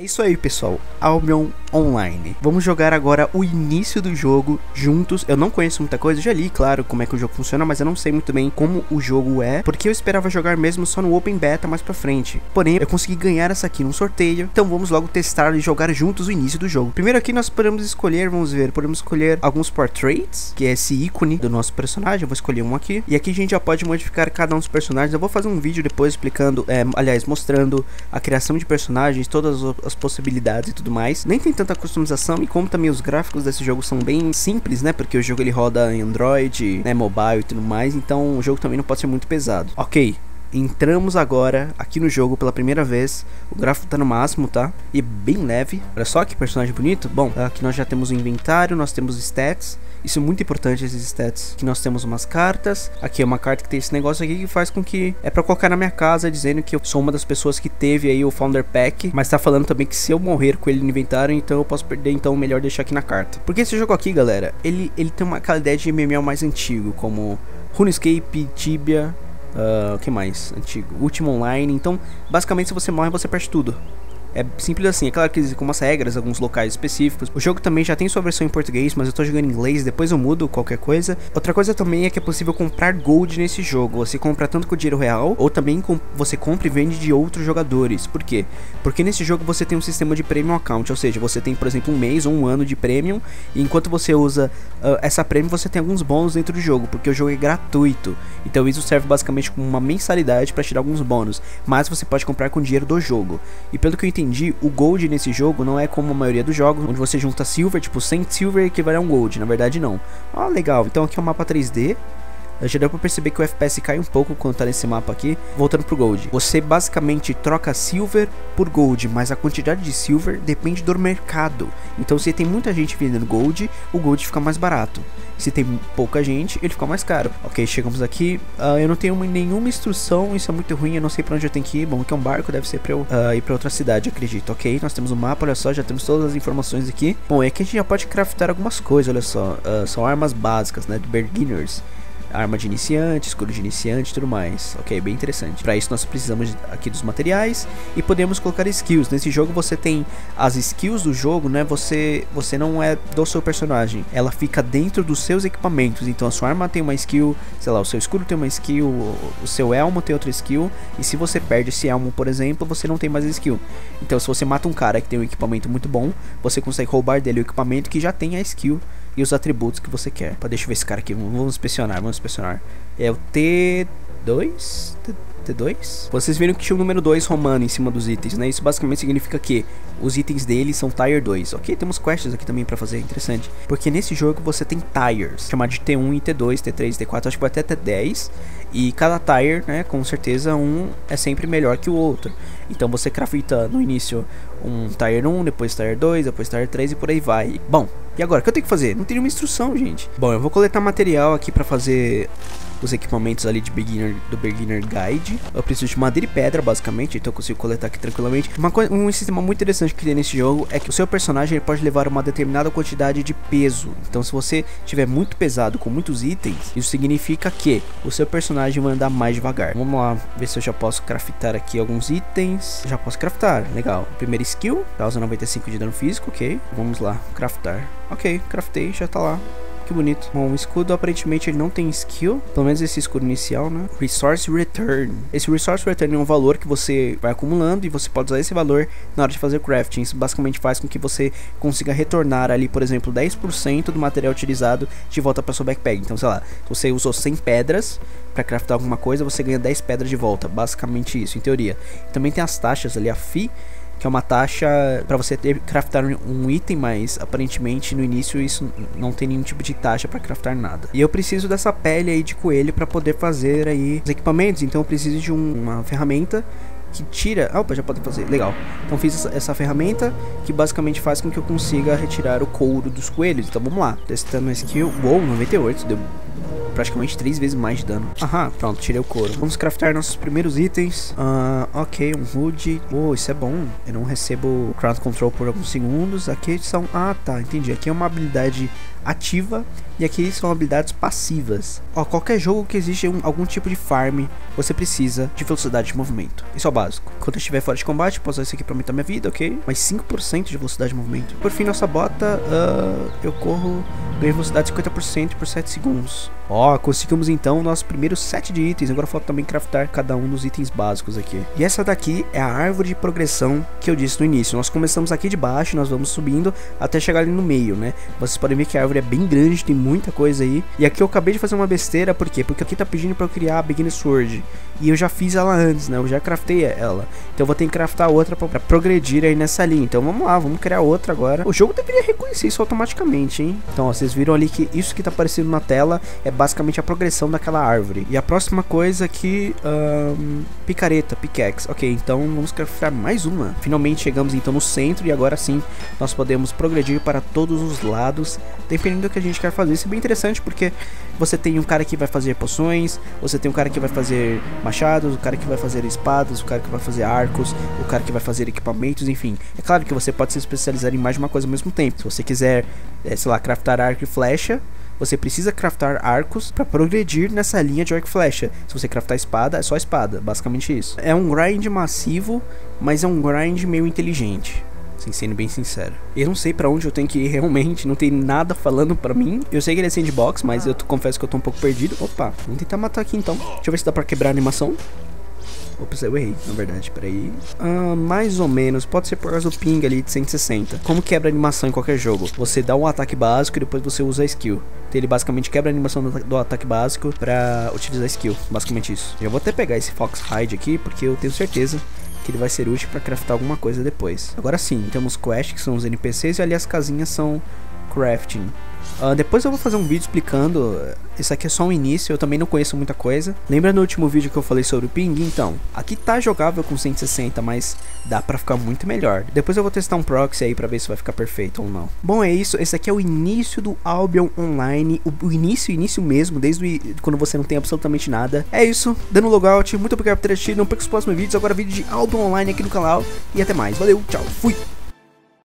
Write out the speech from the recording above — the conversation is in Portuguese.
É isso aí, pessoal. Albion Online. Vamos jogar agora o início do jogo juntos. Eu não conheço muita coisa, já li, claro, como é que o jogo funciona, mas eu não sei muito bem como o jogo é, porque eu esperava jogar mesmo só no Open Beta mais pra frente. Porém, eu consegui ganhar essa aqui num sorteio, então vamos logo testar e jogar juntos o início do jogo. Primeiro aqui nós podemos escolher, vamos ver, podemos escolher alguns portraits, que é esse ícone do nosso personagem, eu vou escolher um aqui. E aqui a gente já pode modificar cada um dos personagens. Eu vou fazer um vídeo depois explicando, é, aliás, mostrando a criação de personagens, todas as as possibilidades e tudo mais. Nem tem tanta customização e como também os gráficos desse jogo são bem simples, né? Porque o jogo ele roda em Android, né, mobile e tudo mais, então o jogo também não pode ser muito pesado. Ok, entramos agora aqui no jogo pela primeira vez. O gráfico tá no máximo, tá? E bem leve. Olha só que personagem bonito. Bom, aqui nós já temos o inventário, nós temos stats. Isso é muito importante, esses stats. Aqui nós temos umas cartas. Aqui é uma carta que tem esse negócio aqui que faz com que... É pra colocar na minha casa, dizendo que eu sou uma das pessoas que teve aí o Founder Pack. Mas tá falando também que se eu morrer com ele no inventário, então eu posso perder. Então melhor deixar aqui na carta. Porque esse jogo aqui, galera, ele, ele tem uma aquela ideia de MMO mais antigo. Como RuneScape, Tibia... O uh, que mais? Antigo. Último online. Então, basicamente, se você morre, você perde tudo. É simples assim, é claro que existem algumas regras, alguns locais específicos. O jogo também já tem sua versão em português, mas eu tô jogando em inglês, depois eu mudo qualquer coisa. Outra coisa também é que é possível comprar gold nesse jogo. Você compra tanto com dinheiro real, ou também com, você compra e vende de outros jogadores. Por quê? Porque nesse jogo você tem um sistema de premium account, ou seja, você tem, por exemplo, um mês ou um ano de premium, e enquanto você usa uh, essa premium, você tem alguns bônus dentro do jogo, porque o jogo é gratuito. Então isso serve basicamente como uma mensalidade para tirar alguns bônus, mas você pode comprar com dinheiro do jogo. E pelo que eu entendi, entendi, o gold nesse jogo não é como a maioria dos jogos, onde você junta silver, tipo 100 silver equivale a um gold, na verdade não. Ah, legal, então aqui é um mapa 3D, já deu pra perceber que o FPS cai um pouco quando tá nesse mapa aqui. Voltando pro Gold. Você basicamente troca Silver por Gold, mas a quantidade de Silver depende do mercado. Então se tem muita gente vendendo Gold, o Gold fica mais barato. Se tem pouca gente, ele fica mais caro. Ok, chegamos aqui. Uh, eu não tenho nenhuma instrução, isso é muito ruim, eu não sei pra onde eu tenho que ir. Bom, aqui é um barco, deve ser pra eu uh, ir pra outra cidade, acredito. Ok, nós temos o um mapa, olha só, já temos todas as informações aqui. Bom, é que a gente já pode craftar algumas coisas, olha só. Uh, são armas básicas, né, de beginners arma de iniciante, escudo de iniciante e tudo mais. Ok, bem interessante. Para isso nós precisamos aqui dos materiais e podemos colocar skills. Nesse jogo você tem as skills do jogo, né? Você, você não é do seu personagem, ela fica dentro dos seus equipamentos. Então a sua arma tem uma skill, sei lá, o seu escudo tem uma skill, o seu elmo tem outra skill. E se você perde esse elmo, por exemplo, você não tem mais skill. Então se você mata um cara que tem um equipamento muito bom, você consegue roubar dele o equipamento que já tem a skill e os atributos que você quer. Deixa eu ver esse cara aqui, vamos inspecionar, vamos inspecionar. É o T2? T2? Vocês viram que tinha o número 2 romano em cima dos itens, né? Isso basicamente significa que os itens dele são Tier 2. Ok, temos quests aqui também pra fazer, interessante. Porque nesse jogo você tem Tires, chamado de T1 e T2, T3, T4, acho que vai até T10. E cada Tire, né, com certeza um é sempre melhor que o outro. Então você crafta no início um Tire 1, depois Tire 2, depois Tire 3 e por aí vai. Bom, e agora, o que eu tenho que fazer? Não tem nenhuma instrução, gente. Bom, eu vou coletar material aqui pra fazer os equipamentos ali de beginner do beginner guide. Eu preciso de madeira e pedra, basicamente, então eu consigo coletar aqui tranquilamente. Uma coisa, um sistema muito interessante que tem nesse jogo é que o seu personagem ele pode levar uma determinada quantidade de peso. Então, se você tiver muito pesado com muitos itens, isso significa que o seu personagem vai andar mais devagar. Vamos lá ver se eu já posso craftar aqui alguns itens. Já posso craftar, legal. Primeira skill, causa 95 de dano físico, ok. Vamos lá, craftar. Ok, craftei, já tá lá que bonito. Bom, o escudo aparentemente ele não tem skill, pelo menos esse escudo inicial, né? Resource Return. Esse Resource Return é um valor que você vai acumulando e você pode usar esse valor na hora de fazer crafting. Isso basicamente faz com que você consiga retornar ali, por exemplo, 10% do material utilizado de volta para sua backpack. Então, sei lá, você usou 100 pedras para craftar alguma coisa, você ganha 10 pedras de volta. Basicamente isso, em teoria. Também tem as taxas ali, a FI que é uma taxa para você ter, craftar um item, mas aparentemente no início isso não tem nenhum tipo de taxa para craftar nada. E eu preciso dessa pele aí de coelho para poder fazer aí os equipamentos, então eu preciso de um, uma ferramenta que tira. Opa, já pode fazer. Legal. Então fiz essa, essa, ferramenta que basicamente faz com que eu consiga retirar o couro dos coelhos. Então vamos lá. Testando a skill. Uou, 98. Deu praticamente três vezes mais de dano. Aham, pronto, tirei o couro. Vamos craftar nossos primeiros itens. Uh, ok, um hood. Oh, isso é bom. Eu não recebo crowd control por alguns segundos. Aqui são... Ah, tá, entendi. Aqui é uma habilidade ativa e aqui são habilidades passivas. Ó, qualquer jogo que existe um, algum tipo de farm, você precisa de velocidade de movimento. Isso é o básico. Quando eu estiver fora de combate, posso usar isso aqui pra aumentar minha vida, ok? Mas 5% de velocidade de movimento. Por fim, nossa bota, uh, eu corro, ganho velocidade 50% por 7 segundos. Ó, conseguimos então nosso primeiro set de itens. Agora falta também craftar cada um dos itens básicos aqui. E essa daqui é a árvore de progressão que eu disse no início. Nós começamos aqui de baixo, nós vamos subindo até chegar ali no meio, né? Vocês podem ver que a árvore é bem grande, tem muita coisa aí. E aqui eu acabei de fazer uma besteira, por quê? Porque aqui tá pedindo pra eu criar a Beginner Sword. E eu já fiz ela antes, né? Eu já craftei ela. Então eu vou ter que craftar outra pra, pra progredir aí nessa linha. Então vamos lá, vamos criar outra agora. O jogo deveria reconhecer isso automaticamente, hein? Então, ó, vocês viram ali que isso que tá aparecendo na tela é basicamente a progressão daquela árvore. E a próxima coisa aqui, um, picareta, pickaxe. Ok, então vamos craftar mais uma. Finalmente chegamos então no centro e agora sim nós podemos progredir para todos os lados, dependendo do que a gente quer fazer. Isso é bem interessante porque você tem um cara que vai fazer poções, você tem um cara que vai fazer machados, o cara que vai fazer espadas, o cara que vai fazer arcos, o cara que vai fazer equipamentos, enfim. É claro que você pode se especializar em mais de uma coisa ao mesmo tempo. Se você quiser, é, sei lá, craftar arco e flecha, você precisa craftar arcos para progredir nessa linha de arco e flecha. Se você craftar espada, é só espada, basicamente isso. É um grind massivo, mas é um grind meio inteligente. Sem sendo bem sincero. Eu não sei para onde eu tenho que ir realmente, não tem nada falando para mim. Eu sei que ele é sandbox, mas eu confesso que eu tô um pouco perdido. Opa, vamos tentar matar aqui então. Deixa eu ver se dá pra quebrar a animação. Ops, eu errei, na verdade, peraí. Ah, mais ou menos, pode ser por causa do ping ali de 160. Como quebra a animação em qualquer jogo? Você dá um ataque básico e depois você usa a skill. Então ele basicamente quebra a animação do, do ataque básico pra utilizar a skill. Basicamente isso. Eu vou até pegar esse Fox Hide aqui, porque eu tenho certeza que ele vai ser útil para craftar alguma coisa depois. Agora sim, temos Quest, que são os NPCs, e ali as casinhas são crafting. Uh, depois eu vou fazer um vídeo explicando. Isso aqui é só um início, eu também não conheço muita coisa. Lembra no último vídeo que eu falei sobre o ping? Então, aqui tá jogável com 160, mas dá pra ficar muito melhor. Depois eu vou testar um proxy aí pra ver se vai ficar perfeito ou não. Bom, é isso. Esse aqui é o início do Albion Online. O, início, início mesmo, desde quando você não tem absolutamente nada. É isso. Dando logout. Muito obrigado por ter assistido. Não perca os próximos vídeos. Agora vídeo de Albion Online aqui no canal. E até mais. Valeu, tchau, fui.